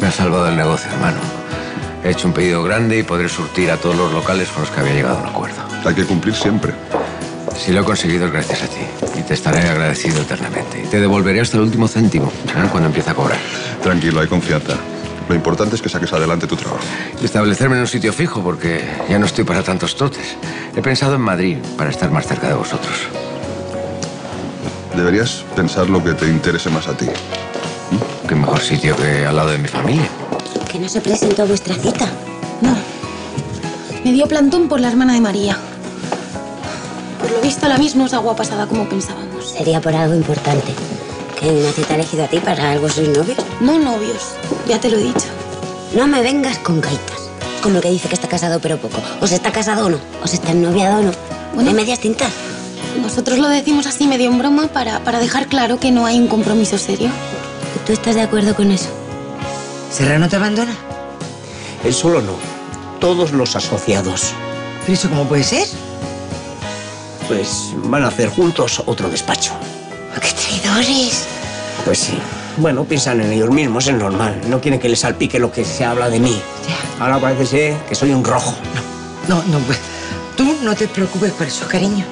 Me ha salvado el negocio, hermano. He hecho un pedido grande y podré surtir a todos los locales con los que había llegado a un acuerdo. Hay que cumplir siempre. Si lo he conseguido es gracias a ti. Y te estaré agradecido eternamente. Y te devolveré hasta el último céntimo, ¿eh? cuando empiece a cobrar. Tranquilo, hay confianza. Lo importante es que saques adelante tu trabajo. Y establecerme en un sitio fijo, porque ya no estoy para tantos trotes. He pensado en Madrid, para estar más cerca de vosotros. Deberías pensar lo que te interese más a ti. Qué mejor sitio que al lado de mi familia. Que no se presentó vuestra cita. No. Me dio plantón por la hermana de María. Por lo visto, la misma no es agua pasada como pensábamos. Sería por algo importante. Que Ignacio te ha elegido a ti para algo sois novios. No novios, ya te lo he dicho. No me vengas con gaitas. Como el que dice que está casado pero poco. O se está casado o no. O se está ennoviado o no. Bueno. Hay medias tintas. Nosotros lo decimos así medio en broma para, para dejar claro que no hay un compromiso serio. ¿Tú estás de acuerdo con eso? ¿Serrano te abandona? Él solo no. Todos los asociados. ¿Pero eso cómo puede ser? Pues van a hacer juntos otro despacho. ¡Qué traidores! Pues sí. Bueno, piensan en ellos mismos, es normal. No quieren que les salpique lo que se habla de mí. Ahora parece ser que soy un rojo. No, no, pues. Tú no te preocupes por eso, cariño.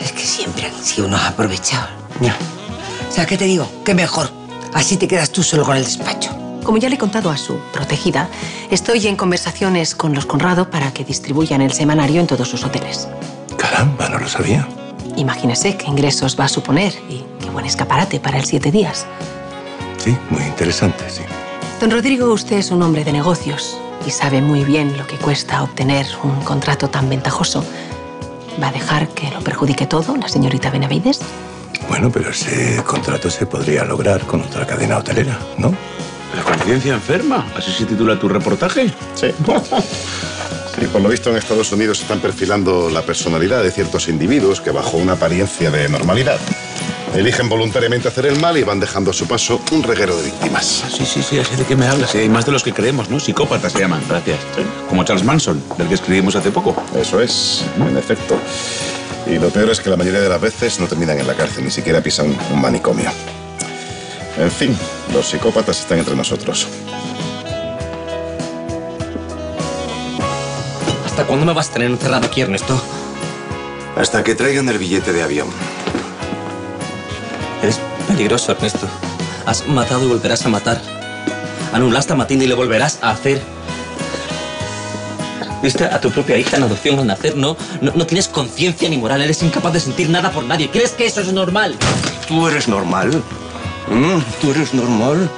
Es que siempre han sido unos aprovechados. Ya. O sea, ¿qué te digo? Que mejor. Así te quedas tú solo con el despacho. Como ya le he contado a su protegida, estoy en conversaciones con los Conrado para que distribuyan el semanario en todos sus hoteles. Caramba, no lo sabía. Imagínese qué ingresos va a suponer y qué buen escaparate para el siete días. Sí, muy interesante, sí. Don Rodrigo, usted es un hombre de negocios y sabe muy bien lo que cuesta obtener un contrato tan ventajoso. ¿Va a dejar que lo perjudique todo la señorita Benavides? Bueno, pero ese contrato se podría lograr con otra cadena hotelera, ¿no? La conciencia enferma, así se titula tu reportaje. Sí. Sí, por lo visto en Estados Unidos están perfilando la personalidad de ciertos individuos que bajo una apariencia de normalidad eligen voluntariamente hacer el mal y van dejando a su paso un reguero de víctimas. Sí, sí, sí, así de qué me hablas. Sí, hay más de los que creemos, ¿no? Psicópatas se llaman, gracias. Como Charles Manson, del que escribimos hace poco. Eso es, en efecto. Y lo peor es que la mayoría de las veces no terminan en la cárcel, ni siquiera pisan un manicomio. En fin, los psicópatas están entre nosotros. ¿Hasta cuándo me vas a tener encerrado aquí, Ernesto? Hasta que traigan el billete de avión. Eres peligroso, Ernesto. Has matado y volverás a matar. Anulaste a Matilde y le volverás a hacer. Viste a tu propia hija en adopción al nacer, ¿no? No, no tienes conciencia ni moral, eres incapaz de sentir nada por nadie. ¿Crees que eso es normal? ¿Tú eres normal? ¿Mm? ¿Tú eres normal?